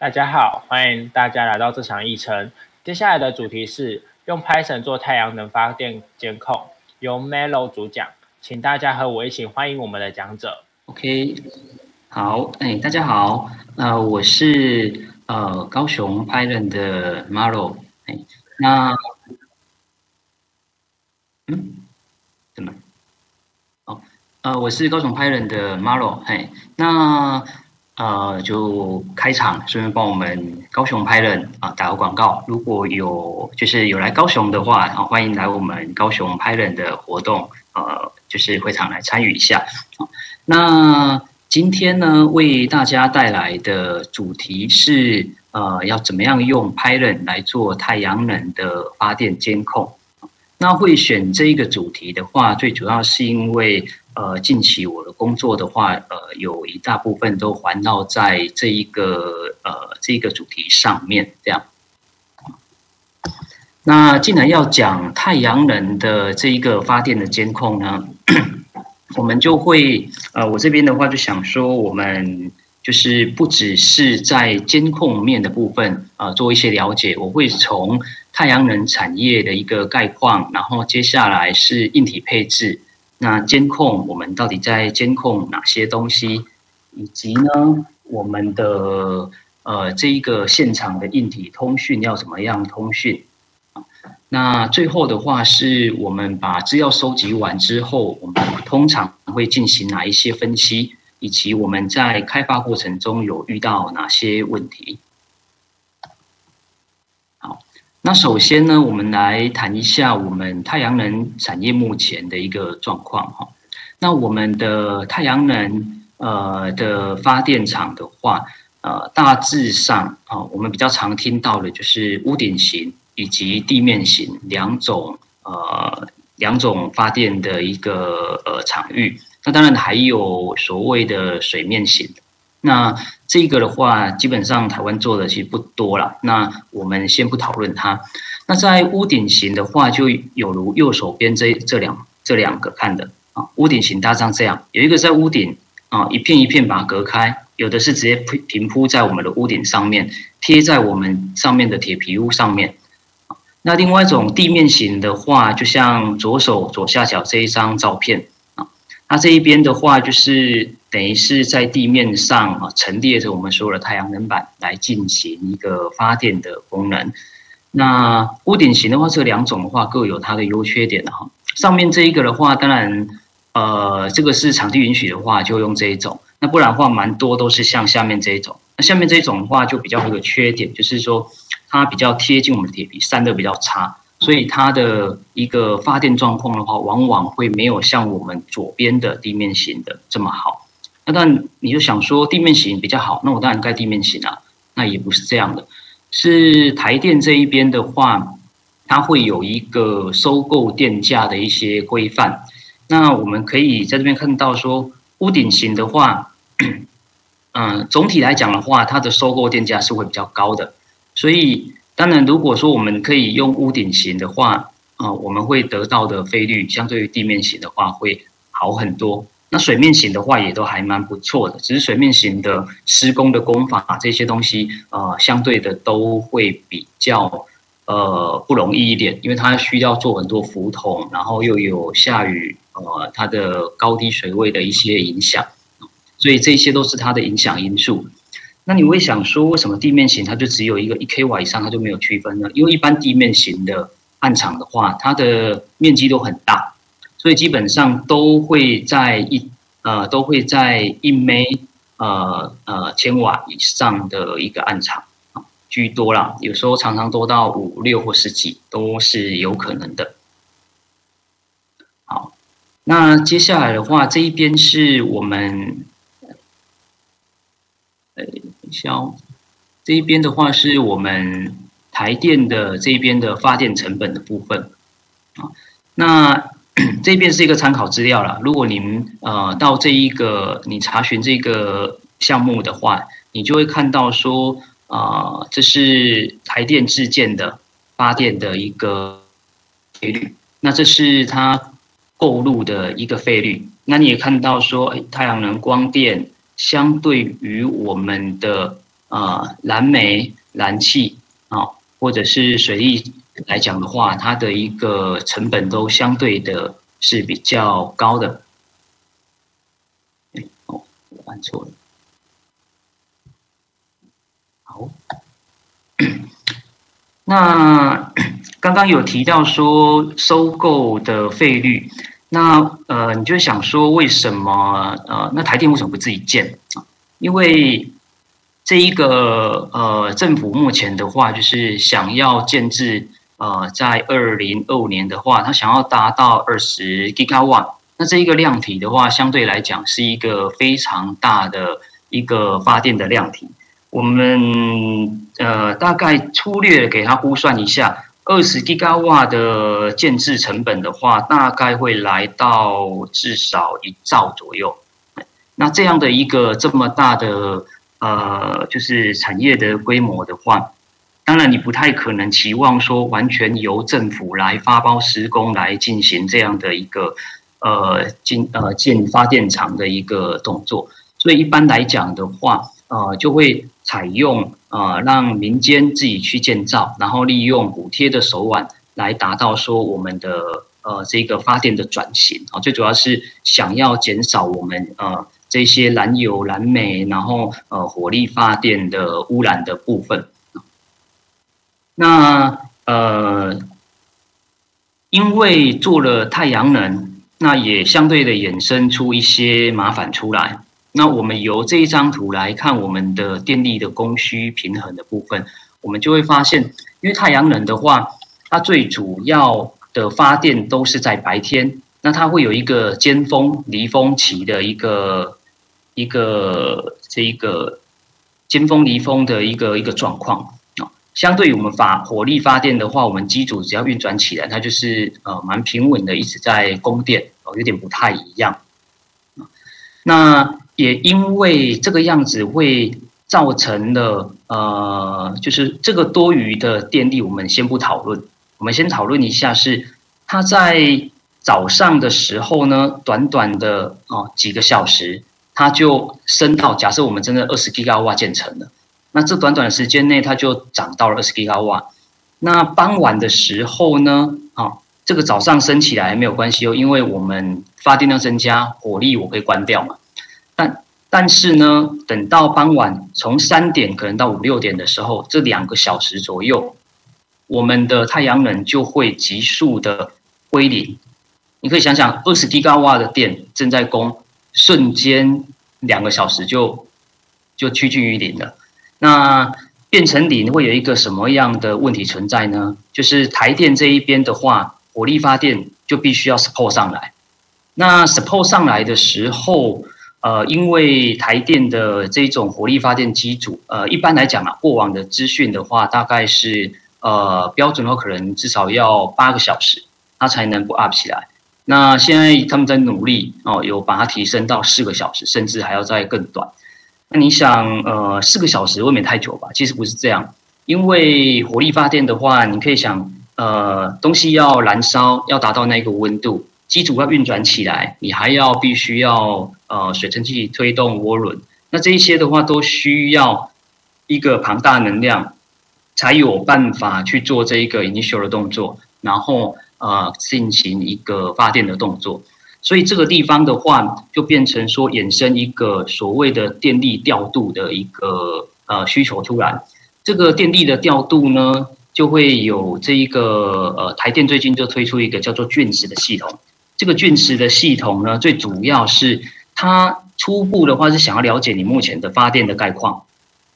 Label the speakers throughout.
Speaker 1: 大家好，欢迎大家来到这场议程。接下来的主题是用 Python 做太阳能发电监控，由 Melo 主讲，请大家和我一起欢迎我们的讲者。
Speaker 2: OK，好，哎，大家好，呃，我是呃高雄 Python 的 Melo，哎，那，嗯，怎么？哦，呃，我是高雄 Python 的 Melo，哎，那。呃，就开场，顺便帮我们高雄拍人啊打个广告。如果有就是有来高雄的话，啊，欢迎来我们高雄拍人的活动，呃，就是会场来参与一下。那今天呢，为大家带来的主题是，呃，要怎么样用拍人来做太阳能的发电监控？那会选这一个主题的话，最主要是因为。呃，近期我的工作的话，呃，有一大部分都环绕在这一个呃这个主题上面，这样。那既然要讲太阳能的这一个发电的监控呢，我们就会呃，我这边的话就想说，我们就是不只是在监控面的部分啊做一些了解，我会从太阳能产业的一个概况，然后接下来是硬体配置。那监控我们到底在监控哪些东西，以及呢，我们的呃这一个现场的硬体通讯要怎么样通讯？那最后的话是我们把资料收集完之后，我们通常会进行哪一些分析，以及我们在开发过程中有遇到哪些问题？那首先呢，我们来谈一下我们太阳能产业目前的一个状况哈。那我们的太阳能呃的发电厂的话，呃大致上啊，我们比较常听到的就是屋顶型以及地面型两种呃两种发电的一个呃场域。那当然还有所谓的水面型。那这个的话，基本上台湾做的其实不多了。那我们先不讨论它。那在屋顶型的话，就有如右手边这这两这两个看的啊，屋顶型搭上这样，有一个在屋顶啊，一片一片把它隔开；有的是直接平平铺在我们的屋顶上面，贴在我们上面的铁皮屋上面。那另外一种地面型的话，就像左手左下角这一张照片啊，那这一边的话就是。等于是在地面上啊陈列着我们所有的太阳能板来进行一个发电的功能。那屋顶型的话，这两种的话各有它的优缺点的哈。上面这一个的话，当然呃这个是场地允许的话就用这一种，那不然的话蛮多都是像下面这一种。那下面这一种的话就比较有个缺点，就是说它比较贴近我们铁皮，散热比较差。所以它的一个发电状况的话，往往会没有像我们左边的地面型的这么好。那你就想说地面型比较好，那我当然盖地面型啊。那也不是这样的，是台电这一边的话，它会有一个收购电价的一些规范。那我们可以在这边看到说，屋顶型的话，嗯，总体来讲的话，它的收购电价是会比较高的。所以当然，如果说我们可以用屋顶型的话，啊，我们会得到的费率相对于地面型的话会好很多。那水面型的话也都还蛮不错的，只是水面型的施工的工法这些东西，呃，相对的都会比较呃不容易一点，因为它需要做很多浮筒，然后又有下雨，呃，它的高低水位的一些影响，所以这些都是它的影响因素。那你会想说，为什么地面型它就只有一个一 k 瓦以上，它就没有区分呢？因为一般地面型的暗场的话，它的面积都很大。所以基本上都会在一呃都会在一枚呃呃千瓦以上的一个暗场居多啦，有时候常常多到五六或十几都是有可能的。好，那接下来的话，这一边是我们，呃，消这一边的话是我们台电的这边的发电成本的部分啊，那。这边是一个参考资料了。如果您呃到这一个你查询这个项目的话，你就会看到说啊，这是台电自建的发电的一个费率。那这是它购入的一个费率。那你也看到说，太阳能光电相对于我们的呃燃煤、燃气啊，或者是水利来讲的话，它的一个成本都相对的是比较高的。哦，我按错了。好，那刚刚有提到说收购的费率。那呃，你就想说，为什么呃，那台电为什么不自己建啊？因为这一个呃，政府目前的话，就是想要建制呃，在二零二五年的话，它想要达到二十 gigawatt。那这一个量体的话，相对来讲是一个非常大的一个发电的量体。我们呃，大概粗略给它估算一下。二十吉瓦的建制成本的话，大概会来到至少一兆左右。那这样的一个这么大的呃，就是产业的规模的话，当然你不太可能期望说完全由政府来发包施工来进行这样的一个呃建呃建发电厂的一个动作。所以一般来讲的话，呃，就会采用。呃，让民间自己去建造，然后利用补贴的手腕来达到说我们的呃这个发电的转型啊，最主要是想要减少我们呃这些燃油、燃煤，然后呃火力发电的污染的部分。那呃，因为做了太阳能，那也相对的衍生出一些麻烦出来。那我们由这一张图来看，我们的电力的供需平衡的部分，我们就会发现，因为太阳能的话，它最主要的发电都是在白天，那它会有一个尖峰离峰期的一个一个这一个尖峰离峰的一个一个状况。相对于我们发火力发电的话，我们机组只要运转起来，它就是呃蛮平稳的，一直在供电哦，有点不太一样。那也因为这个样子会造成了呃，就是这个多余的电力，我们先不讨论，我们先讨论一下是它在早上的时候呢，短短的哦几个小时，它就升到假设我们真的二十吉瓦建成了，那这短短的时间内，它就涨到了二十吉瓦。那傍晚的时候呢，啊，这个早上升起来没有关系哦，因为我们发电量增加，火力我可以关掉嘛。但但是呢，等到傍晚从三点可能到五六点的时候，这两个小时左右，我们的太阳能就会急速的归零。你可以想想，二十吉瓦的电正在供，瞬间两个小时就就趋近于零了。那变成零会有一个什么样的问题存在呢？就是台电这一边的话，火力发电就必须要 support 上来。那 support 上来的时候，呃，因为台电的这种火力发电机组，呃，一般来讲啊，过往的资讯的话，大概是呃标准的话，可能至少要八个小时，它才能不 up 起来。那现在他们在努力哦，有把它提升到四个小时，甚至还要再更短。那你想，呃，四个小时未免太久吧？其实不是这样，因为火力发电的话，你可以想，呃，东西要燃烧，要达到那个温度。机组要运转起来，你还要必须要呃水蒸气推动涡轮，那这一些的话都需要一个庞大能量，才有办法去做这一个 initial 的动作，然后呃进行一个发电的动作。所以这个地方的话，就变成说衍生一个所谓的电力调度的一个呃需求出来。这个电力的调度呢，就会有这一个呃台电最近就推出一个叫做卷子的系统。这个卷池的系统呢，最主要是它初步的话是想要了解你目前的发电的概况，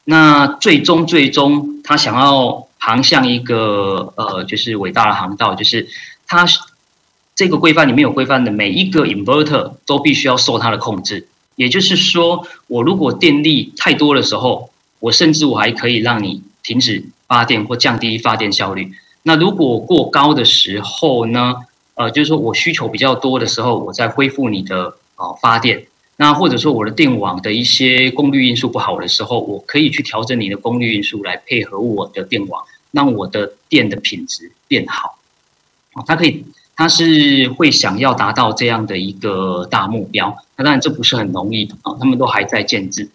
Speaker 2: 那最终最终它想要航向一个呃，就是伟大的航道，就是它这个规范里面有规范的每一个 inverter 都必须要受它的控制，也就是说，我如果电力太多的时候，我甚至我还可以让你停止发电或降低发电效率。那如果过高的时候呢？呃，就是说我需求比较多的时候，我再恢复你的啊发电。那或者说我的电网的一些功率因素不好的时候，我可以去调整你的功率因素来配合我的电网，让我的电的品质变好。啊，它可以，它是会想要达到这样的一个大目标。那当然这不是很容易啊，他们都还在建制。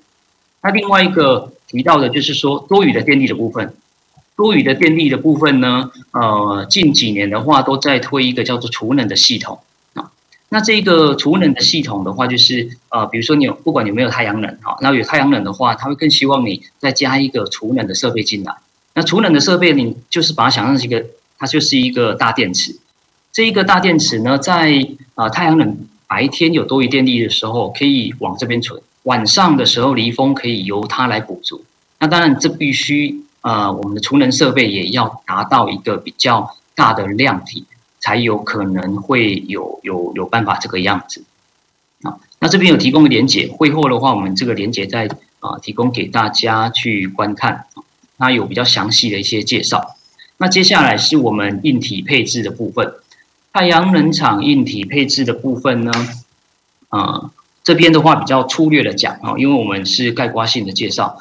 Speaker 2: 那另外一个提到的就是说多余的电力的部分。多余的电力的部分呢，呃，近几年的话都在推一个叫做储能的系统啊。那这个储能的系统的话，就是呃，比如说你有不管有没有太阳能哈，那有太阳能的话，它会更希望你再加一个储能的设备进来。那储能的设备，你就是把它想象是一个，它就是一个大电池。这一个大电池呢，在啊太阳能白天有多余电力的时候，可以往这边存；晚上的时候离峰可以由它来补足。那当然，这必须。呃，我们的储能设备也要达到一个比较大的量体，才有可能会有有有办法这个样子。啊，那这边有提供连结，会后的话，我们这个连结再啊提供给大家去观看，它有比较详细的一些介绍。那接下来是我们硬体配置的部分，太阳能厂硬体配置的部分呢，啊，这边的话比较粗略的讲啊，因为我们是概括性的介绍。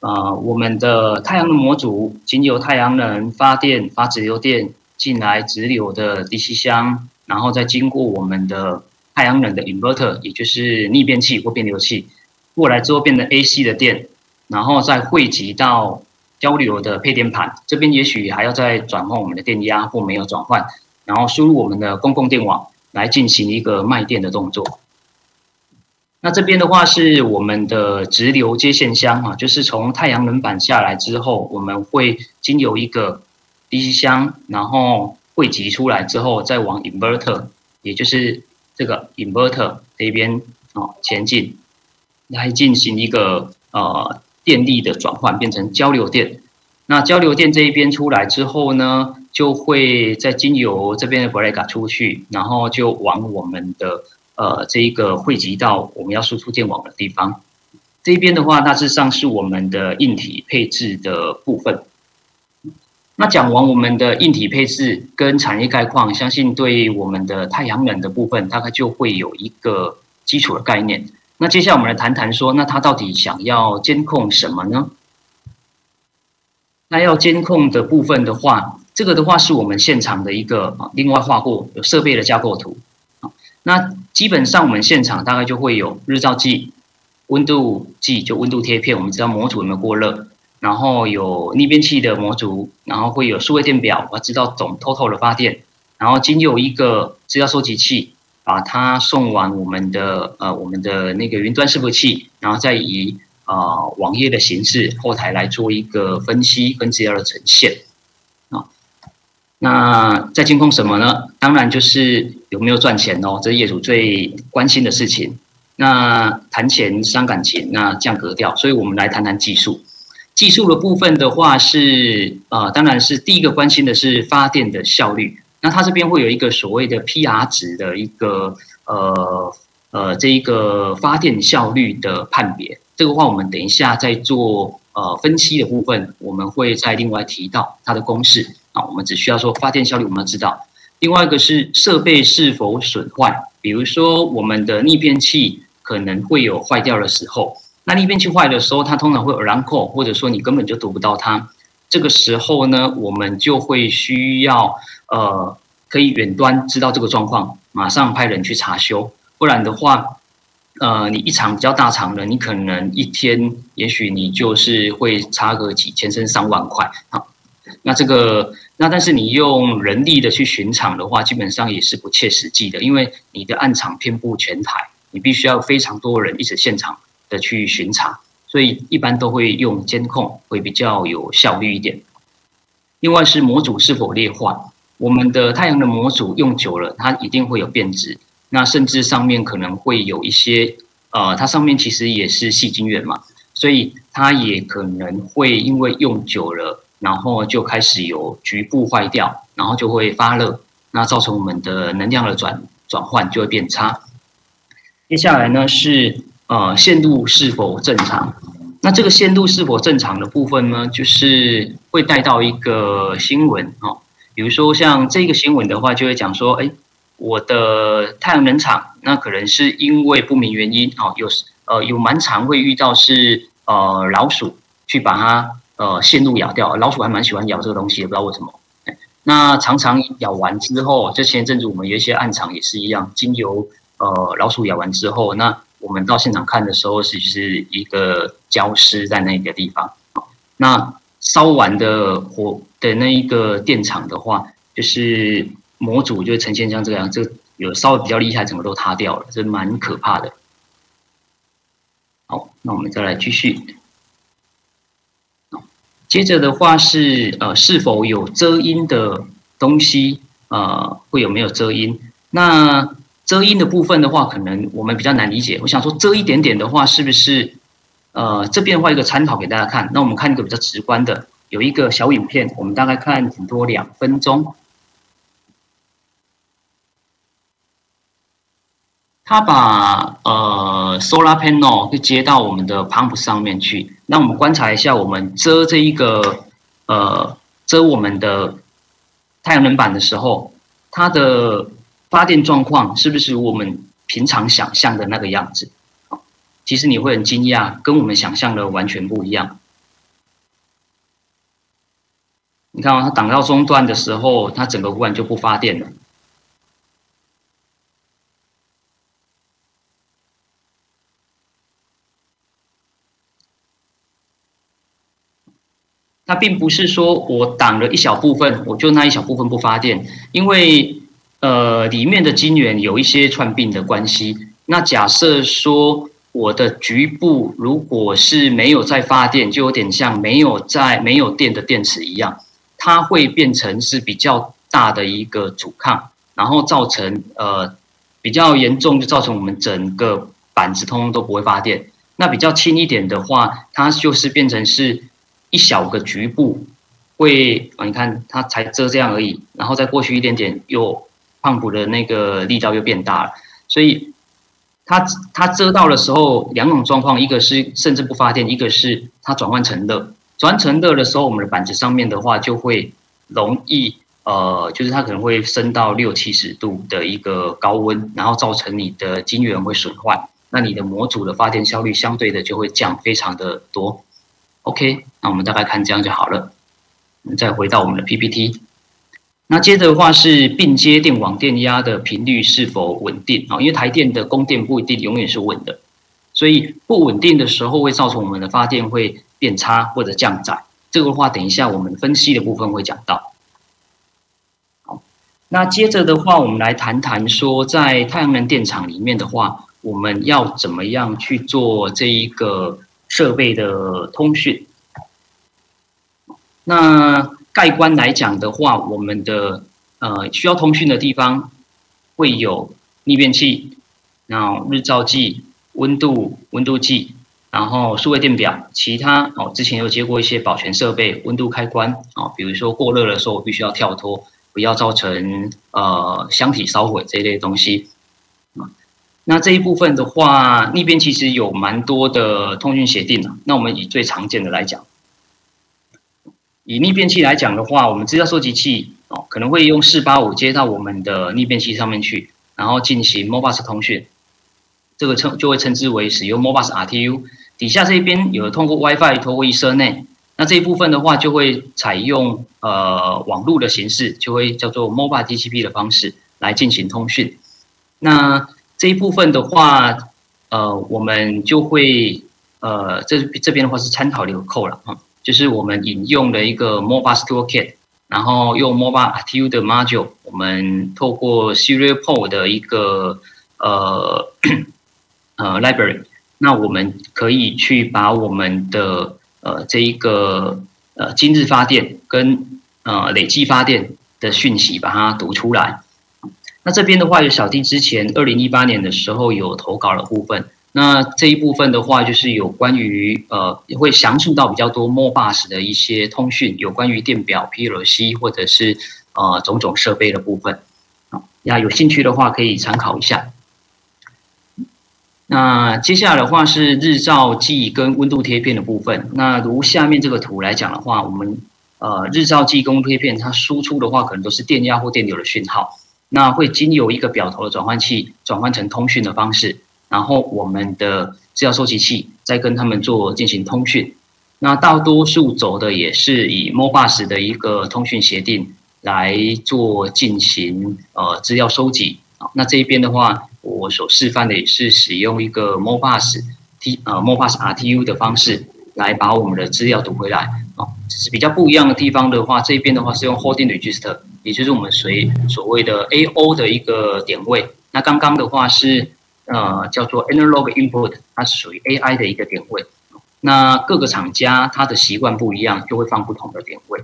Speaker 2: 呃，我们的太阳能模组经由太阳能发电发直流电进来直流的 DC 箱，然后再经过我们的太阳能的 inverter，也就是逆变器或变流器过来之后变成 AC 的电，然后再汇集到交流的配电盘这边，也许还要再转换我们的电压或没有转换，然后输入我们的公共电网来进行一个卖电的动作。那这边的话是我们的直流接线箱啊，就是从太阳能板下来之后，我们会经由一个 DC 箱，然后汇集出来之后，再往 inverter，也就是这个 inverter 这一边啊前进，来进行一个呃电力的转换，变成交流电。那交流电这一边出来之后呢，就会在经由这边的 breaker 出去，然后就往我们的。呃，这一个汇集到我们要输出电网的地方，这边的话大致上是我们的硬体配置的部分。那讲完我们的硬体配置跟产业概况，相信对我们的太阳能的部分，大概就会有一个基础的概念。那接下来我们来谈谈说，那它到底想要监控什么呢？那要监控的部分的话，这个的话是我们现场的一个啊，另外画过有设备的架构图啊。那基本上我们现场大概就会有日照计、温度计，就温度贴片，我们知道模组有没有过热，然后有逆变器的模组，然后会有数位电表，我知道总 total 的发电，然后经有一个资料收集器，把它送往我们的呃我们的那个云端伺服器，然后再以啊网页的形式后台来做一个分析跟资料的呈现。那在监控什么呢？当然就是有没有赚钱哦，这是业主最关心的事情。那谈钱伤感情，那降格调，所以我们来谈谈技术。技术的部分的话是呃，当然是第一个关心的是发电的效率。那它这边会有一个所谓的 PR 值的一个呃呃这一个发电效率的判别。这个话我们等一下在做呃分析的部分，我们会再另外提到它的公式。啊，我们只需要说发电效率，我们要知道。另外一个是设备是否损坏，比如说我们的逆变器可能会有坏掉的时候，那逆变器坏的时候，它通常会有 run call，或者说你根本就读不到它。这个时候呢，我们就会需要呃，可以远端知道这个状况，马上派人去查修。不然的话，呃，你一场比较大场的，你可能一天，也许你就是会差个几千甚至上万块啊。那这个，那但是你用人力的去巡场的话，基本上也是不切实际的，因为你的暗场遍布全台，你必须要非常多人一直现场的去巡查，所以一般都会用监控，会比较有效率一点。另外是模组是否劣化，我们的太阳能模组用久了，它一定会有变质，那甚至上面可能会有一些，呃，它上面其实也是细菌源嘛，所以它也可能会因为用久了。然后就开始有局部坏掉，然后就会发热，那造成我们的能量的转转换就会变差。接下来呢是呃线路是否正常？那这个线路是否正常的部分呢，就是会带到一个新闻哦，比如说像这个新闻的话，就会讲说，哎，我的太阳能厂那可能是因为不明原因哦，有呃有蛮常会遇到是呃老鼠去把它。呃，线路咬掉，老鼠还蛮喜欢咬这个东西，也不知道为什么。那常常咬完之后，这前阵子我们有一些暗场也是一样，经由呃老鼠咬完之后，那我们到现场看的时候，是是一个焦尸在那个地方。那烧完的火的那一个电厂的话，就是模组就呈现像这样，这有烧的比较厉害，整个都塌掉了，这蛮可怕的。好，那我们再来继续。接着的话是呃，是否有遮阴的东西？呃，会有没有遮阴？那遮阴的部分的话，可能我们比较难理解。我想说，遮一点点的话，是不是？呃，这边的话一个参考给大家看。那我们看一个比较直观的，有一个小影片，我们大概看顶多两分钟。他把呃 solar panel 就接到我们的 pump 上面去。那我们观察一下，我们遮这一个呃遮我们的太阳能板的时候，它的发电状况是不是我们平常想象的那个样子？其实你会很惊讶，跟我们想象的完全不一样。你看啊，它挡到中段的时候，它整个忽然就不发电了。它并不是说我挡了一小部分，我就那一小部分不发电，因为呃里面的晶圆有一些串并的关系。那假设说我的局部如果是没有在发电，就有点像没有在没有电的电池一样，它会变成是比较大的一个阻抗，然后造成呃比较严重，就造成我们整个板子通通都不会发电。那比较轻一点的话，它就是变成是。一小个局部会啊，你看它才遮这样而已，然后再过去一点点，又胖虎的那个力道又变大了，所以它它遮到的时候，两种状况，一个是甚至不发电，一个是它转换成热，转换成热的时候，我们的板子上面的话就会容易呃，就是它可能会升到六七十度的一个高温，然后造成你的晶圆会损坏，那你的模组的发电效率相对的就会降非常的多。OK，那我们大概看这样就好了。我们再回到我们的 PPT，那接着的话是并接电网电压的频率是否稳定啊？因为台电的供电不一定永远是稳的，所以不稳定的时候会造成我们的发电会变差或者降载。这个的话，等一下我们分析的部分会讲到。好，那接着的话，我们来谈谈说，在太阳能电厂里面的话，我们要怎么样去做这一个。设备的通讯，那盖棺来讲的话，我们的呃需要通讯的地方会有逆变器，然后日照计、温度温度计，然后数位电表，其他哦之前有接过一些保全设备，温度开关哦，比如说过热的时候必须要跳脱，不要造成呃箱体烧毁这一类东西。那这一部分的话，那边其实有蛮多的通讯协定那我们以最常见的来讲，以逆变器来讲的话，我们资料收集器哦，可能会用四八五接到我们的逆变器上面去，然后进行 Modbus 通讯。这个称就会称之为使用 Modbus RTU。底下这一边有通过 WiFi 通过 ECU 内那这一部分的话就会采用呃网络的形式，就会叫做 Modbus TCP 的方式来进行通讯。那这一部分的话，呃，我们就会，呃，这这边的话是参考流扣了啊，就是我们引用了一个 Mobile Toolkit，然后用 Mobile RTU 的 Module，我们透过 Serial Port 的一个呃呃 Library，那我们可以去把我们的呃这一个呃今日发电跟呃累计发电的讯息把它读出来。那这边的话，有小弟之前二零一八年的时候有投稿的部分。那这一部分的话，就是有关于呃，会详述到比较多 MoBus 的一些通讯，有关于电表、PLC 或者是呃种种设备的部分。啊，那有兴趣的话可以参考一下。那接下来的话是日照计跟温度贴片的部分。那如下面这个图来讲的话，我们呃日照计跟贴片，它输出的话可能都是电压或电流的讯号。那会经由一个表头的转换器转换成通讯的方式，然后我们的资料收集器再跟他们做进行通讯。那大多数走的也是以 Modbus 的一个通讯协定来做进行呃资料收集。那这一边的话，我所示范的也是使用一个 Modbus T 呃 Modbus RTU 的方式来把我们的资料读回来哦。只是比较不一样的地方的话，这边的话是用 Holding Register，也就是我们随所谓的 AO 的一个点位。那刚刚的话是呃叫做 Analog Input，它是属于 AI 的一个点位。那各个厂家它的习惯不一样，就会放不同的点位。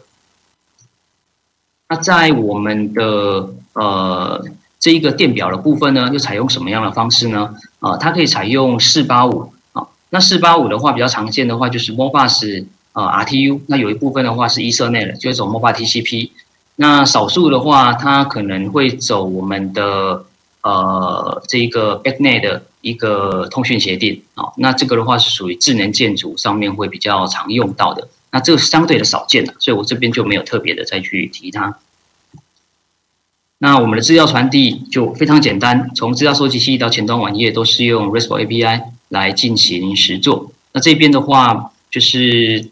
Speaker 2: 那在我们的呃这一个电表的部分呢，又采用什么样的方式呢？啊，它可以采用四八五啊。那四八五的话，比较常见的话就是 Modbus 啊 RTU。那有一部分的话是 Ethernet，就是走 Modbus TCP。那少数的话，它可能会走我们的呃这一个 Backnet 的一个通讯协定啊。那这个的话是属于智能建筑上面会比较常用到的。那这个相对的少见的，所以我这边就没有特别的再去提它。那我们的资料传递就非常简单，从资料收集器到前端网页都是用 RESTful API 来进行实做。那这边的话，就是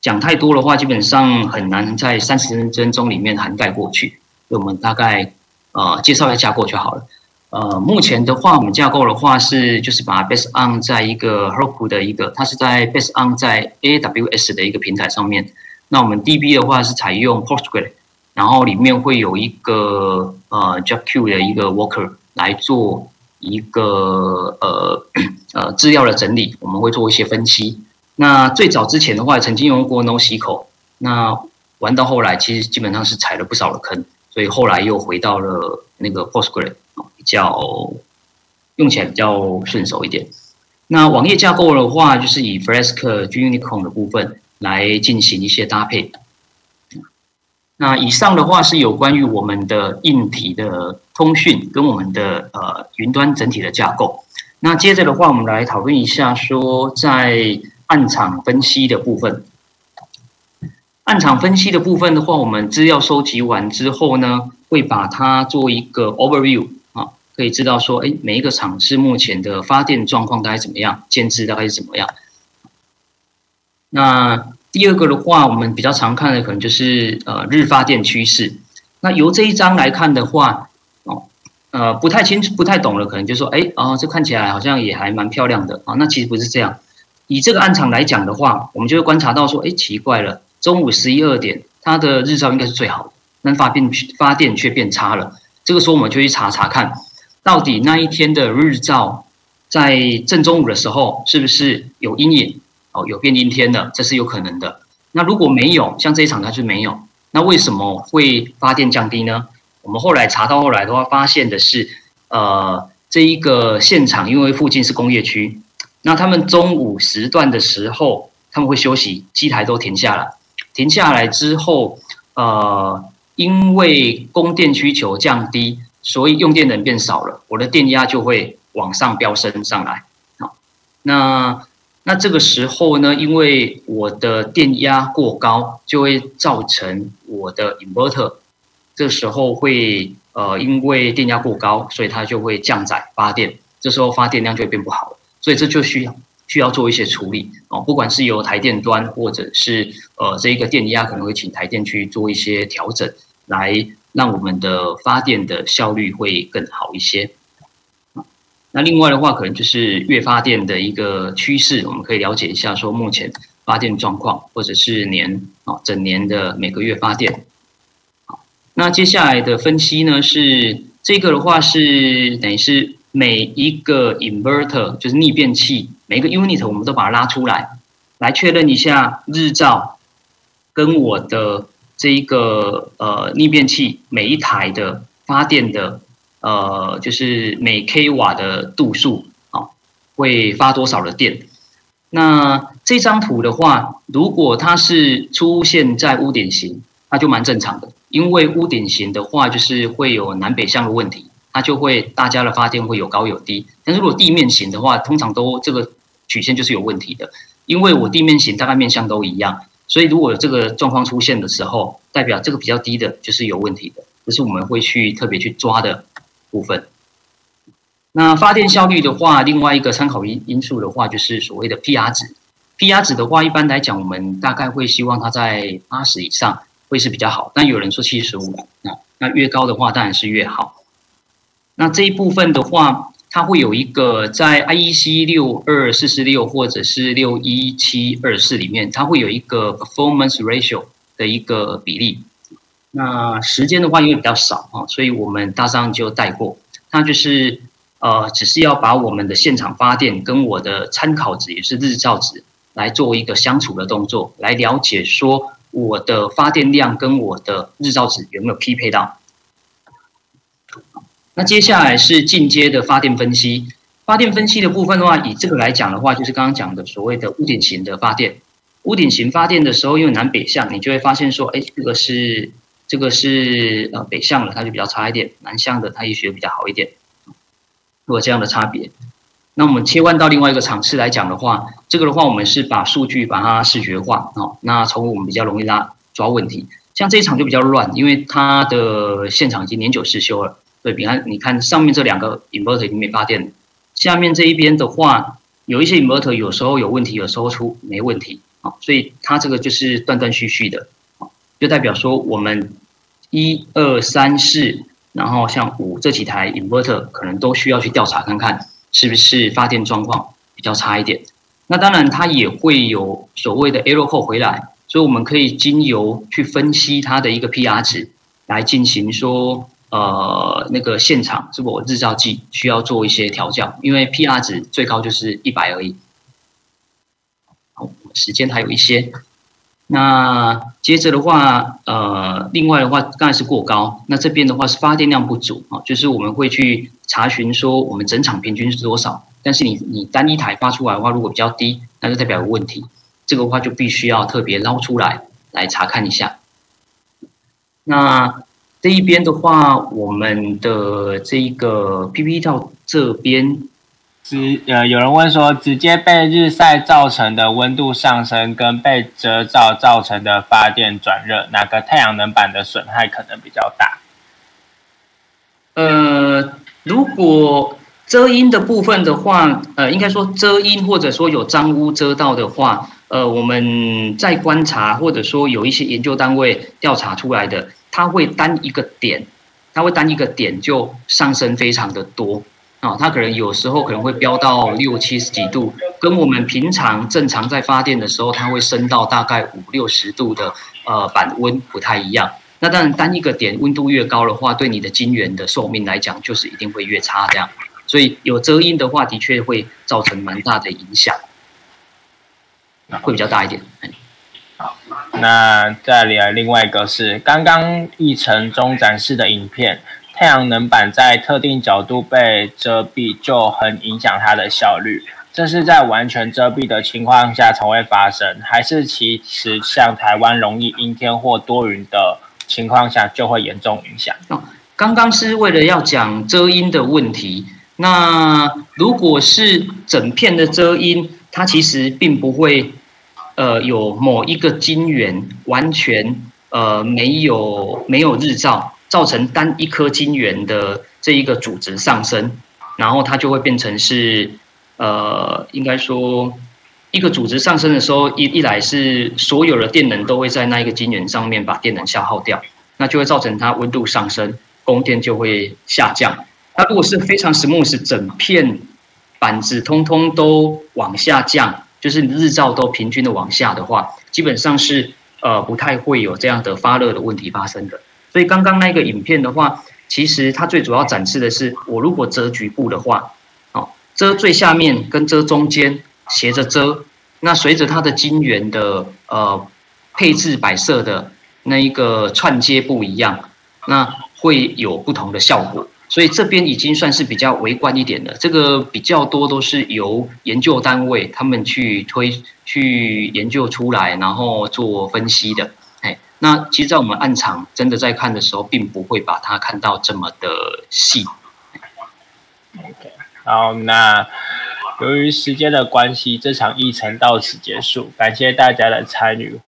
Speaker 2: 讲太多的话，基本上很难在三十分钟里面涵盖过去。所以我们大概呃介绍一下架构就好了。呃，目前的话，我们架构的话是就是把 Base on 在一个 Heroku 的一个，它是在 Base on 在 AWS 的一个平台上面。那我们 DB 的话是采用 Postgre，然后里面会有一个呃 JQ 的一个 Worker 来做一个呃 呃资料的整理，我们会做一些分析。那最早之前的话，曾经用过 NoSQL，那玩到后来其实基本上是踩了不少的坑，所以后来又回到了那个 Postgre。比较用起来比较顺手一点。那网页架构的话，就是以 Flask、Unicorn 的部分来进行一些搭配。那以上的话是有关于我们的硬体的通讯跟我们的呃云端整体的架构。那接着的话，我们来讨论一下说在暗场分析的部分。暗场分析的部分的话，我们资料收集完之后呢，会把它做一个 overview 啊。可以知道说，哎，每一个厂是目前的发电状况大概怎么样，建制大概是怎么样。那第二个的话，我们比较常看的可能就是呃日发电趋势。那由这一张来看的话，哦，呃不太清楚、不太懂了，可能就说，哎，哦，这看起来好像也还蛮漂亮的啊。那其实不是这样。以这个暗场来讲的话，我们就会观察到说，哎，奇怪了，中午十一二点，它的日照应该是最好的，但发电发电却变差了。这个时候我们就去查查看。到底那一天的日照在正中午的时候是不是有阴影？哦，有变阴天的，这是有可能的。那如果没有，像这一场它是没有，那为什么会发电降低呢？我们后来查到后来的话，发现的是，呃，这一个现场因为附近是工业区，那他们中午时段的时候他们会休息，机台都停下来，停下来之后，呃，因为供电需求降低。所以用电的人变少了，我的电压就会往上飙升上来。好，那那这个时候呢，因为我的电压过高，就会造成我的 inverter 这时候会呃，因为电压过高，所以它就会降载发电，这时候发电量就会变不好。所以这就需要需要做一些处理哦，不管是由台电端，或者是呃这一个电压可能会请台电去做一些调整来。让我们的发电的效率会更好一些。那另外的话，可能就是月发电的一个趋势，我们可以了解一下，说目前发电状况，或者是年啊整年的每个月发电。好，那接下来的分析呢，是这个的话是等于是每一个 inverter 就是逆变器，每个 unit 我们都把它拉出来，来确认一下日照跟我的。这一个呃逆变器每一台的发电的呃就是每 k 瓦的度数啊，会发多少的电？那这张图的话，如果它是出现在屋顶型，那就蛮正常的，因为屋顶型的话就是会有南北向的问题，它就会大家的发电会有高有低。但是如果地面型的话，通常都这个曲线就是有问题的，因为我地面型大概面向都一样。所以，如果这个状况出现的时候，代表这个比较低的，就是有问题的，这是我们会去特别去抓的部分。那发电效率的话，另外一个参考因因素的话，就是所谓的 PR 值。PR 值的话，一般来讲，我们大概会希望它在八十以上会是比较好。但有人说七十五，那那越高的话，当然是越好。那这一部分的话，它会有一个在 IEC 六二四四六或者是六一七二四里面，它会有一个 performance ratio 的一个比例。那时间的话，因为比较少啊，所以我们大上就带过。它就是呃，只是要把我们的现场发电跟我的参考值，也是日照值，来做一个相处的动作，来了解说我的发电量跟我的日照值有没有匹配到。那接下来是进阶的发电分析。发电分析的部分的话，以这个来讲的话，就是刚刚讲的所谓的屋顶型的发电。屋顶型发电的时候，因为南北向，你就会发现说，哎，这个是这个是呃北向的，它就比较差一点；南向的，它也许比较好一点。如果这样的差别，那我们切换到另外一个场次来讲的话，这个的话，我们是把数据把它视觉化哦。那从我们比较容易拉抓问题，像这一场就比较乱，因为它的现场已经年久失修了。对比看，你看上面这两个 inverter 已经没发电，下面这一边的话，有一些 inverter 有时候有问题，有时候出没问题啊，所以它这个就是断断续续的啊，就代表说我们一二三四，然后像五这几台 inverter 可能都需要去调查看看是不是发电状况比较差一点。那当然它也会有所谓的 error code 回来，所以我们可以经由去分析它的一个 PR 值来进行说。呃，那个现场是否日照计需要做一些调教？因为 PR 值最高就是一百而已。好，时间还有一些。那接着的话，呃，另外的话，刚才是过高。那这边的话是发电量不足啊，就是我们会去查询说我们整场平均是多少。但是你你单一台发出来的话，如果比较低，那就代表有问题。这个话就必须要特别捞出来来查看一下。那。这一边的话，我们的这个 PP 到这边，
Speaker 1: 直呃，有人问说，直接被日晒造成的温度上升，跟被遮罩造成的发电转热，哪个太阳能板的损害可能比较大？
Speaker 2: 呃，如果遮阴的部分的话，呃，应该说遮阴或者说有脏污遮到的话，呃，我们在观察或者说有一些研究单位调查出来的。它会单一个点，它会单一个点就上升非常的多啊，它可能有时候可能会飙到六七十几度，跟我们平常正常在发电的时候，它会升到大概五六十度的呃板温不太一样。那当然单一个点温度越高的话，对你的晶圆的寿命来讲，就是一定会越差这样。所以有遮阴的话，的确会造成蛮大的影响，会比较大一点。
Speaker 1: 那再来另外一个是刚刚议程中展示的影片，太阳能板在特定角度被遮蔽就很影响它的效率。这是在完全遮蔽的情况下才会发生，还是其实像台湾容易阴天或多云的情况下就会严重影响？
Speaker 2: 哦，刚刚是为了要讲遮阴的问题。那如果是整片的遮阴，它其实并不会。呃，有某一个晶圆完全呃没有没有日照，造成单一颗晶圆的这一个阻值上升，然后它就会变成是呃，应该说一个阻值上升的时候，一一来是所有的电能都会在那一个晶圆上面把电能消耗掉，那就会造成它温度上升，供电就会下降。那如果是非常 smooth，整片板子通通都往下降。就是日照都平均的往下的话，基本上是呃不太会有这样的发热的问题发生的。所以刚刚那个影片的话，其实它最主要展示的是，我如果遮局部的话，哦，遮最下面跟遮中间斜着遮，那随着它的晶圆的呃配置摆设的那一个串接不一样，那会有不同的效果。所以这边已经算是比较微观一点的，这个比较多都是由研究单位他们去推、去研究出来，然后做分析的。哎，那其实，在我们暗场真的在看的时候，并不会把它看到这么的细。
Speaker 1: OK，好，那由于时间的关系，这场议程到此结束，感谢大家的参与。